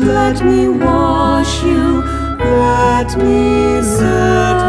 Let me wash you, let me set